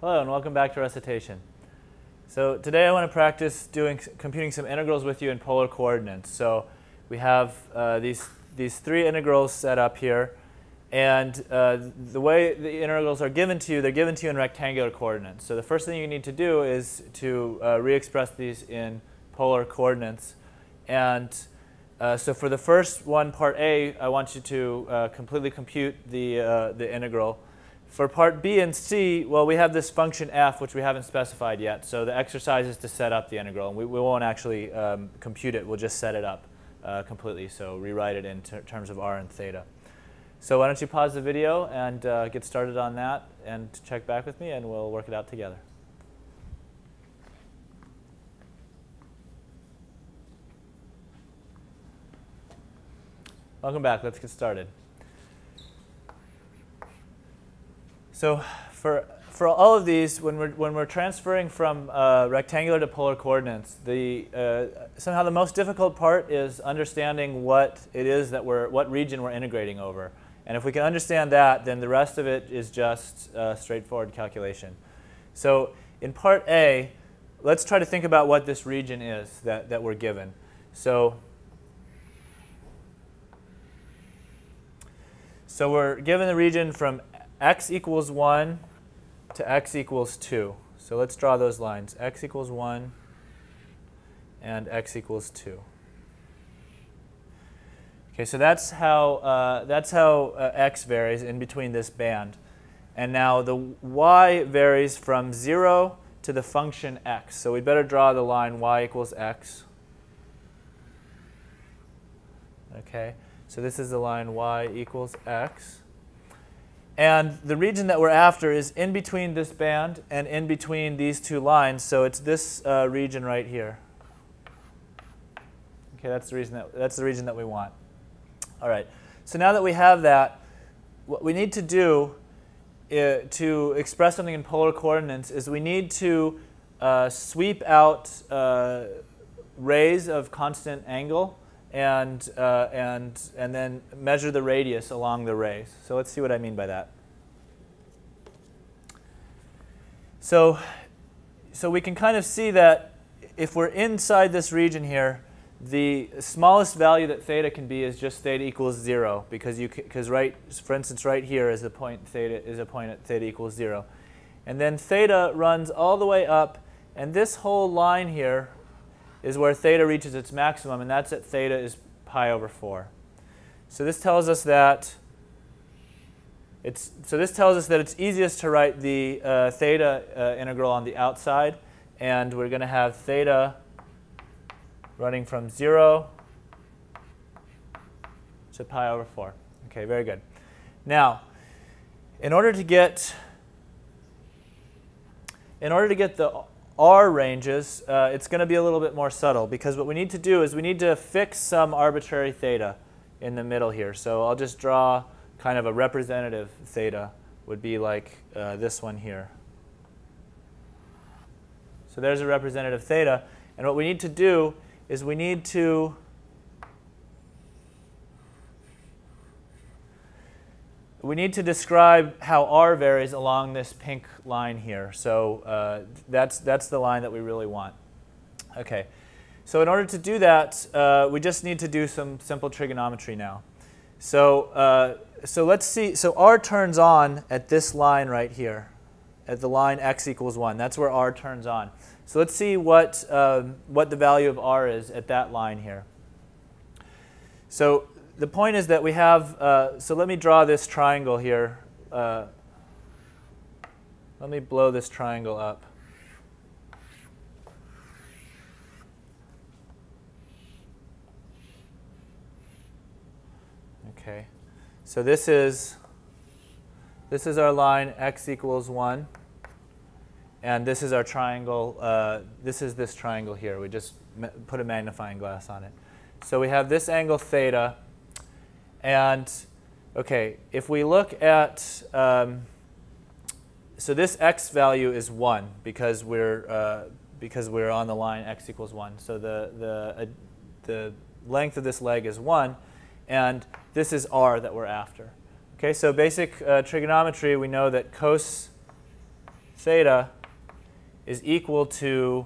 Hello and welcome back to recitation. So today I want to practice doing computing some integrals with you in polar coordinates. So we have uh, these these three integrals set up here, and uh, the way the integrals are given to you, they're given to you in rectangular coordinates. So the first thing you need to do is to uh, re-express these in polar coordinates, and uh, so for the first one, part A, I want you to uh, completely compute the, uh, the integral. For part B and C, well, we have this function f, which we haven't specified yet. So the exercise is to set up the integral. And we, we won't actually um, compute it. We'll just set it up uh, completely. So rewrite it in ter terms of r and theta. So why don't you pause the video and uh, get started on that and check back with me, and we'll work it out together. Welcome back. Let's get started. So for, for all of these, when we're, when we're transferring from uh, rectangular to polar coordinates, the, uh, somehow the most difficult part is understanding what it is that we're, what region we're integrating over. And if we can understand that, then the rest of it is just uh, straightforward calculation. So in part A, let's try to think about what this region is that, that we're given. So So we're given the region from x equals 1 to x equals 2. So let's draw those lines. x equals 1 and x equals 2. Okay, so that's how, uh, that's how uh, x varies in between this band. And now the y varies from 0 to the function x. So we better draw the line y equals x. Okay. So this is the line y equals x. And the region that we're after is in between this band and in between these two lines. So it's this uh, region right here. Okay, that's the reason that that's the region that we want. All right. So now that we have that, what we need to do uh, to express something in polar coordinates is we need to uh, sweep out uh, rays of constant angle and, uh, and, and then measure the radius along the rays. So let's see what I mean by that. So, so we can kind of see that if we're inside this region here, the smallest value that theta can be is just theta equals zero because you because right for instance right here is a point theta is a point at theta equals zero, and then theta runs all the way up, and this whole line here is where theta reaches its maximum, and that's at theta is pi over 4. So this tells us that it's, so this tells us that it's easiest to write the uh, theta uh, integral on the outside, and we're going to have theta running from 0 to pi over 4. Okay, very good. Now, in order to get in order to get the R ranges, uh, it's going to be a little bit more subtle because what we need to do is we need to fix some arbitrary theta in the middle here. So I'll just draw kind of a representative theta would be like uh, this one here. So there's a representative theta. And what we need to do is we need to we need to describe how r varies along this pink line here. So uh, that's, that's the line that we really want. Okay, so in order to do that, uh, we just need to do some simple trigonometry now. So, uh, so let's see, so r turns on at this line right here, at the line x equals 1. That's where r turns on. So let's see what, um, what the value of r is at that line here. So the point is that we have, uh, so let me draw this triangle here. Uh, let me blow this triangle up. Okay, so this is, this is our line x equals 1. And this is our triangle. Uh, this is this triangle here. We just put a magnifying glass on it. So we have this angle theta. And okay, if we look at, um, so this x value is 1 because we're, uh, because we're on the line x equals 1. So the, the, uh, the length of this leg is 1, and this is r that we're after. Okay, so basic uh, trigonometry, we know that cos theta is equal to,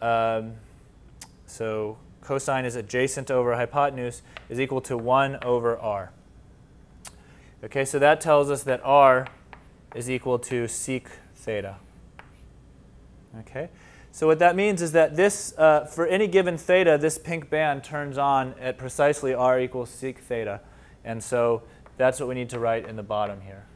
um, so cosine is adjacent over hypotenuse, is equal to 1 over r. Okay, so that tells us that r is equal to sec theta. Okay, so what that means is that this, uh, for any given theta, this pink band turns on at precisely r equals sec theta. And so that's what we need to write in the bottom here.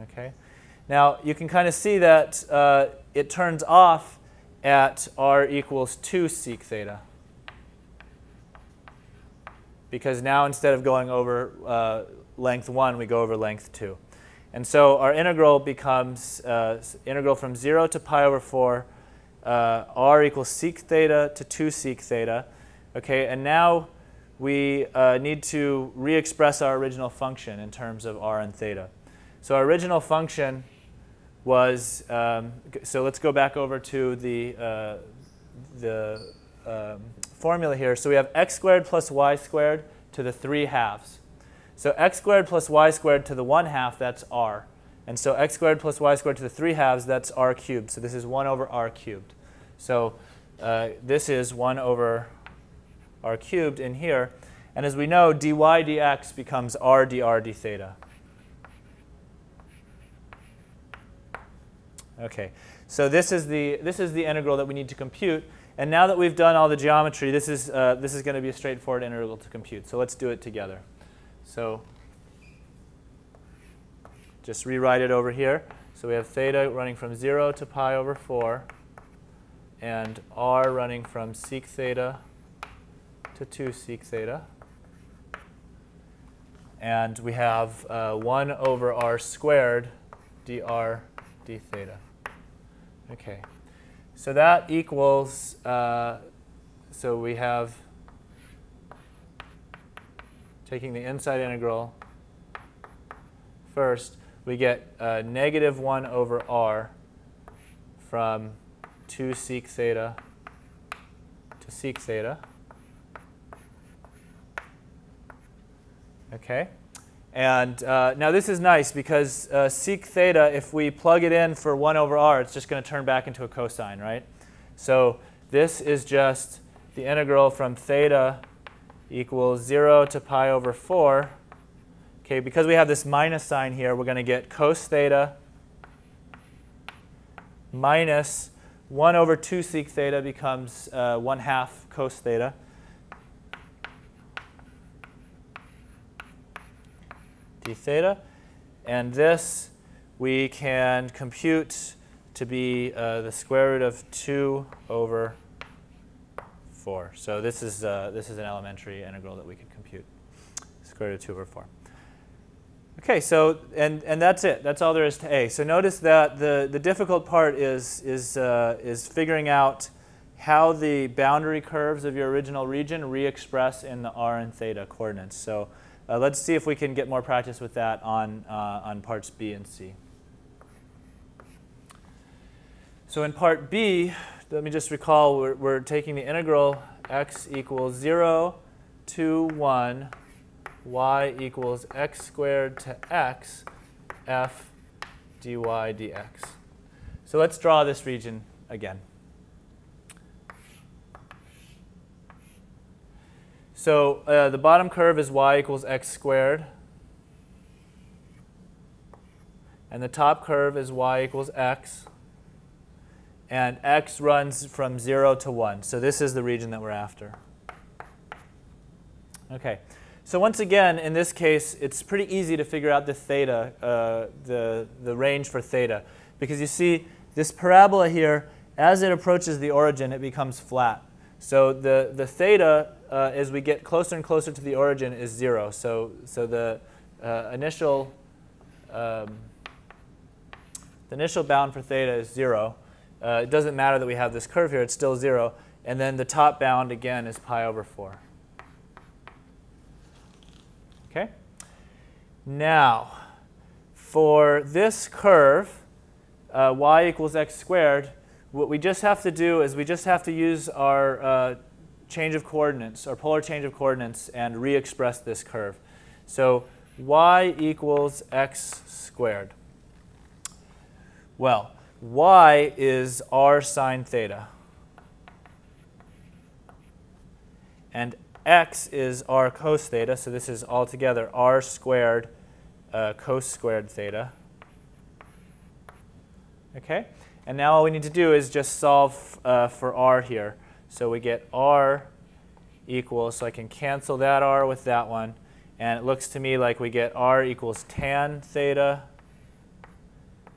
Okay. Now you can kind of see that uh, it turns off at r equals 2 sec theta because now instead of going over uh, length 1, we go over length 2. And so our integral becomes uh, integral from 0 to pi over 4, uh, r equals sec theta to 2 sec theta. Okay, and now we uh, need to re-express our original function in terms of r and theta. So our original function was, um, so let's go back over to the, uh, the um, formula here. So we have x squared plus y squared to the 3 halves. So x squared plus y squared to the 1 half, that's r. And so x squared plus y squared to the 3 halves, that's r cubed. So this is 1 over r cubed. So uh, this is 1 over r cubed in here. And as we know, dy dx becomes r dr d theta. Okay, so this is the this is the integral that we need to compute. And now that we've done all the geometry, this is, uh, this is going to be a straightforward integral to compute. So let's do it together. So just rewrite it over here. So we have theta running from 0 to pi over 4, and r running from sec theta to 2 sec theta. And we have uh, 1 over r squared dr d theta. Okay. So that equals, uh, so we have, taking the inside integral first, we get uh, negative 1 over r from 2 sec theta to sec theta. Okay. And uh, now this is nice because uh, sec theta, if we plug it in for 1 over r, it's just going to turn back into a cosine, right? So this is just the integral from theta equals 0 to pi over 4. Okay, because we have this minus sign here, we're going to get cos theta minus 1 over 2 sec theta becomes uh, 1 half cos theta. D theta. And this we can compute to be uh, the square root of 2 over 4. So this is, uh, this is an elementary integral that we could compute, square root of 2 over 4. Okay, so, and, and that's it. That's all there is to A. So notice that the, the difficult part is, is, uh, is figuring out how the boundary curves of your original region re-express in the r and theta coordinates. So uh, let's see if we can get more practice with that on, uh, on parts B and C. So in part B, let me just recall, we're, we're taking the integral x equals 0 to 1, y equals x squared to x, f dy dx. So let's draw this region again. So uh, the bottom curve is y equals x squared. And the top curve is y equals x. And x runs from 0 to 1. So this is the region that we're after. Okay. So once again, in this case, it's pretty easy to figure out the theta, uh, the, the range for theta. Because you see, this parabola here, as it approaches the origin, it becomes flat. So the, the theta uh, as we get closer and closer to the origin is 0. So, so the uh, initial um, the initial bound for theta is 0. Uh, it doesn't matter that we have this curve here. It's still 0. And then the top bound, again, is pi over 4. Okay? Now, for this curve, uh, y equals x squared, what we just have to do is we just have to use our uh, change of coordinates, or polar change of coordinates, and re-express this curve. So y equals x squared. Well, y is r sine theta. And x is r cos theta, so this is altogether r squared uh, cos squared theta. Okay? And now all we need to do is just solve uh, for r here. So we get r equals, so I can cancel that r with that one. And it looks to me like we get r equals tan theta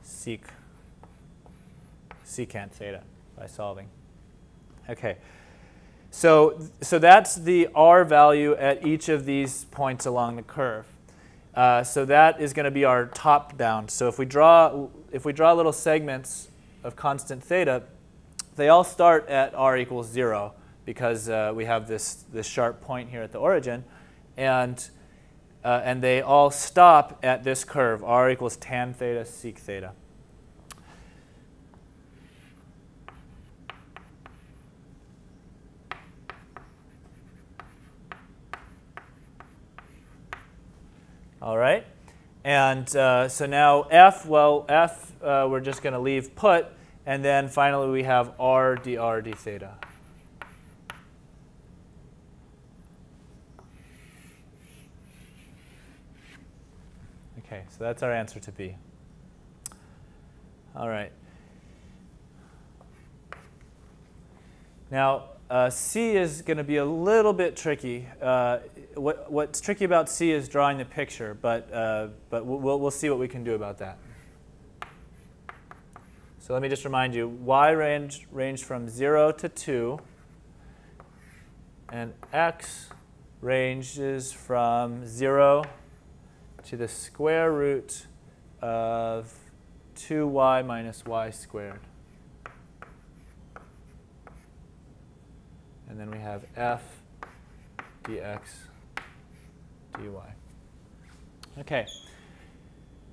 sec, secant theta by solving. Okay. So, so that's the r value at each of these points along the curve. Uh, so that is going to be our top bound. So if we draw if we draw little segments of constant theta, they all start at r equals 0 because uh, we have this, this sharp point here at the origin. And, uh, and they all stop at this curve, r equals tan theta sec theta. All right. And uh, so now f, well, f uh, we're just going to leave put. And then finally we have r dr d theta. Okay, so that's our answer to B. All right. Now, uh, C is going to be a little bit tricky. Uh, what, what's tricky about C is drawing the picture, but, uh, but we'll, we'll see what we can do about that. So let me just remind you, y range range from 0 to 2, and x ranges from 0 to the square root of 2y minus y squared. And then we have f dx dy. Okay.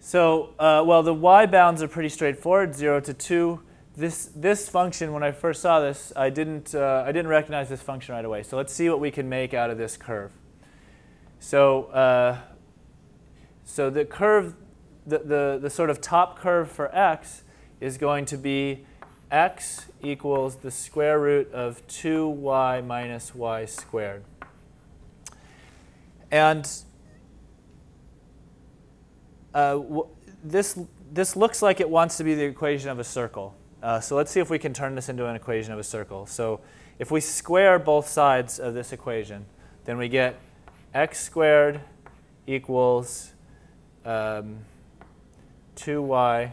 So, uh, well, the y bounds are pretty straightforward, 0 to 2. This, this function, when I first saw this, I didn't, uh, I didn't recognize this function right away. So let's see what we can make out of this curve. So, uh, so the curve, the, the, the sort of top curve for x is going to be x equals the square root of 2y minus y squared. And uh, this, this looks like it wants to be the equation of a circle. Uh, so let's see if we can turn this into an equation of a circle. So if we square both sides of this equation, then we get x squared equals um, 2y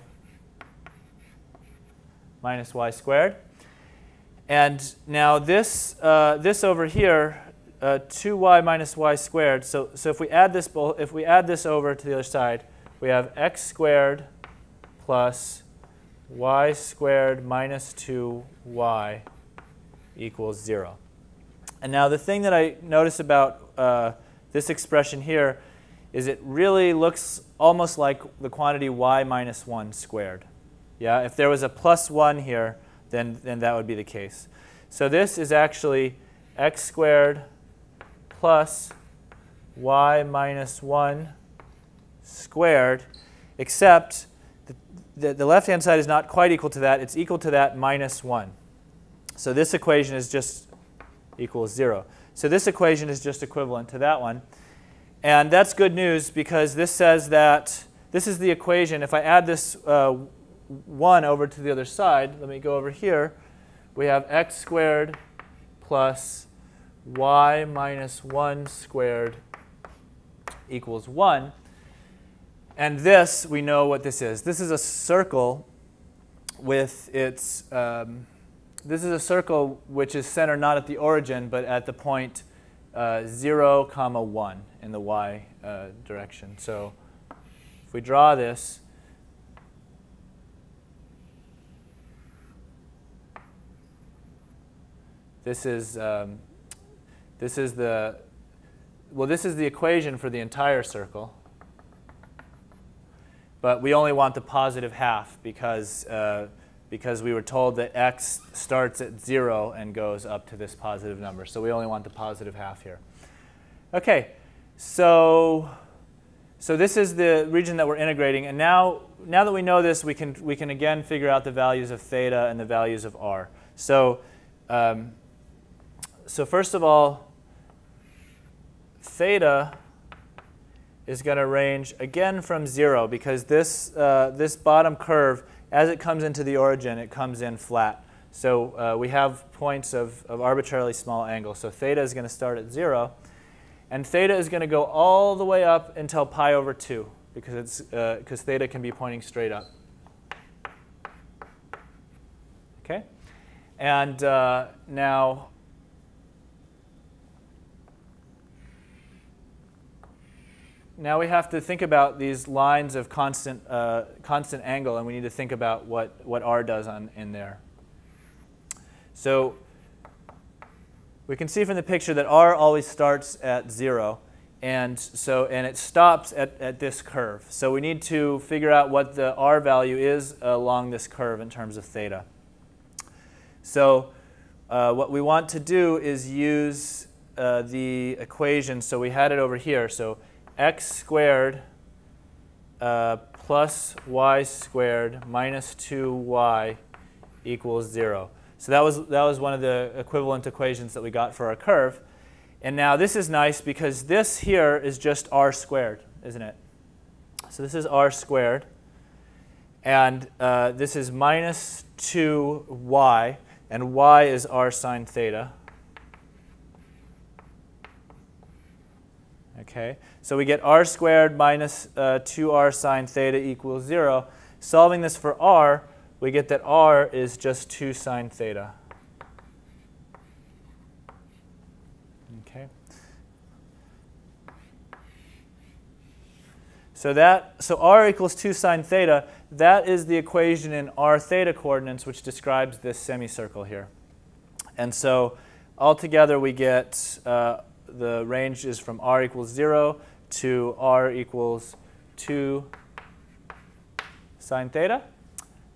minus y squared. And now this, uh, this over here, uh, 2y minus y squared. So, so if we add this, if we add this over to the other side, we have x squared plus y squared minus 2y equals 0. And now the thing that I notice about uh, this expression here is it really looks almost like the quantity y minus 1 squared. Yeah, if there was a plus 1 here, then, then that would be the case. So this is actually x squared plus y minus 1 squared, except the, the, the left-hand side is not quite equal to that. It's equal to that minus 1. So this equation is just equals 0. So this equation is just equivalent to that one. And that's good news because this says that this is the equation. If I add this uh, 1 over to the other side, let me go over here. We have x squared plus y minus 1 squared equals 1. And this, we know what this is. This is a circle with its, um, this is a circle which is centered not at the origin, but at the point uh, 0, comma 1 in the y uh, direction. So if we draw this, this is, um, this is the, well, this is the equation for the entire circle. But we only want the positive half because, uh, because we were told that x starts at 0 and goes up to this positive number. So we only want the positive half here. Okay, so so this is the region that we're integrating, and now, now that we know this, we can, we can again figure out the values of theta and the values of r. So, um, so first of all, theta is going to range again from 0 because this, uh, this bottom curve, as it comes into the origin, it comes in flat. So uh, we have points of, of arbitrarily small angles. So theta is going to start at 0. And theta is going to go all the way up until pi over 2 because it's because uh, theta can be pointing straight up. Okay? And uh, now now we have to think about these lines of constant, uh, constant angle, and we need to think about what, what r does on, in there. So we can see from the picture that r always starts at 0, and, so, and it stops at, at this curve. So we need to figure out what the r value is along this curve in terms of theta. So uh, what we want to do is use uh, the equation. So we had it over here. So x squared uh, plus y squared minus 2y equals 0. So that was, that was one of the equivalent equations that we got for our curve. And now this is nice because this here is just r squared, isn't it? So this is r squared. And uh, this is minus 2y. And y is r sine theta. Okay, so we get r squared minus uh, 2r sine theta equals 0. Solving this for r, we get that r is just 2 sine theta. Okay. So that so r equals 2 sine theta, that is the equation in r theta coordinates which describes this semicircle here. And so altogether we get uh, the range is from r equals 0 to r equals 2 sine theta.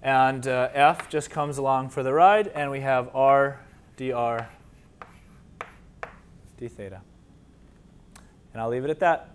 And uh, f just comes along for the ride, and we have r dr d theta. And I'll leave it at that.